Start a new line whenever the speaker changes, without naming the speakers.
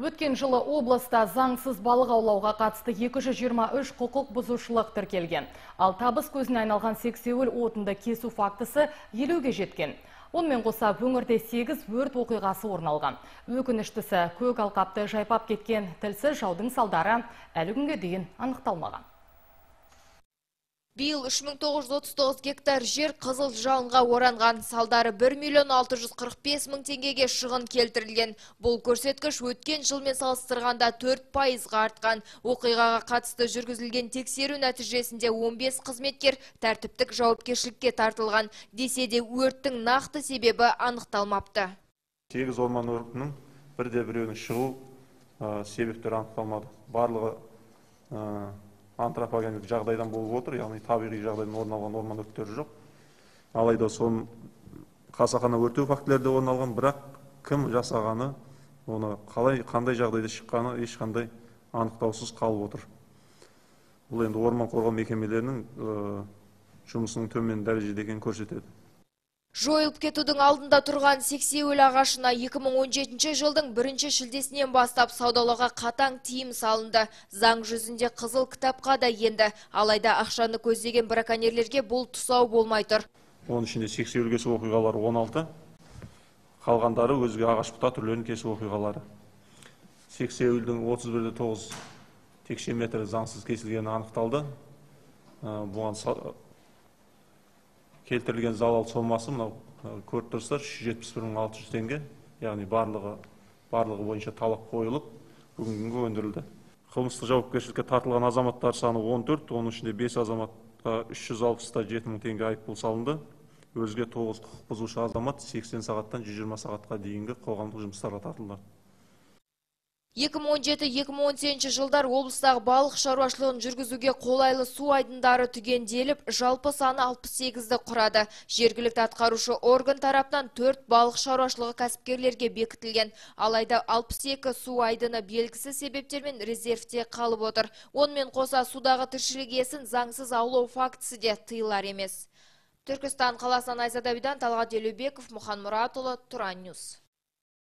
Өткен жылы облыста заңсыз балық аулауға қатысты 223 құқық бұзушылық тіркелген. Ал табыс көзіне айналған сексеуіл отынды кесу фактісі елуге жеткен. Онымен қоса өңірде 8 өрт оқиғасы орын алған. Өкініштісі көк алқапты жайпап кеткен тілсіз жаудың салдары әлі күнге дейін анықталмаған.
Биыл 3939 гектар жер қызыл жалынға оранған салдары 1 миллион 645 мың теңгеге шығын келтірілген. Бұл көрсеткіш өткен жылмен салыстырғанда 4 пайызға артқан. Оқиғаға қатысты жүргізілген тексеру нәтижесінде 15 қызметкер тәртіптік жауапкершілікке тартылған. Десе де өрттің нақты себебі анықталмапты.
8 орман өртінің бірде біреуінің шығу себептері анықталмады. Барлығы антропогендік жағдайдан болып отыр. Яғни табиғи жағдайдан орын алған орман өрттері жоқ. Алайда соны қасақана өртеу фактілері де орын алған бірақ кім жасағаны оны қалай қандай жағдайда шыққаны ешқандай анықтаусыз қалып отыр. Бұл енді орман қорғау мекемелерінің жұмысының төмен дәрежеде екенін көрсетеді.
Жойылып кетудің алдында тұрған сексеуіл ағашына 2017 жылдың бірінші шілдесінен бастап саудалауға қатаң тиым салынды. Заң жүзінде қызыл кітапқа да енді, алайда ақшаны көздеген браконьерлерге бұл тұсау болмай тұр.
Оның ішінде сексеуіл кесу оқиғалары 16, қалғандары өзге ағаш бұта түрлерін кесу оқиғалары. Сексеуілдің 31 9 текше метр заңсыз кесілгені анықталды. Бұған келтірілген залал сомасы мынау көріп тұрсыздар үш жүз жетпіс бір мың алты жүз теңге. Яғни барлығы барлығы бойынша талап қойылып бүгінгі күнге өндірілді. Қылмыстық жауапкершілікке тартылған азаматтар саны 14 оның ішінде 5 азаматқа үш жүз алпыста жеті мың теңге айыппұл салынды. Өзге тоғыз құқық бұзушы азамат 80 сағаттан 120 сағатқа дейінгі қоғамдық жұмыстарға тартылды.
2017-2018 жылдар облыстағы балық шаруашылығын жүргізуге қолайлы су айдындары түгенделіп, жалпы саны 68-ді құрады. Жергілікті атқарушы орган тараптан 4 балық шаруашылығы кәсіпкерлерге бекітілген. Алайда 62 су айдыны белгісі себептермен резервте қалып отыр. Онымен қоса судағы тіршілік есін заңсыз аулау фактісі де тыйылар емес. Түркістан қаласынан Айзада Талғат Елубеков, Мұхан Мұратұлы, Туран Ньюс.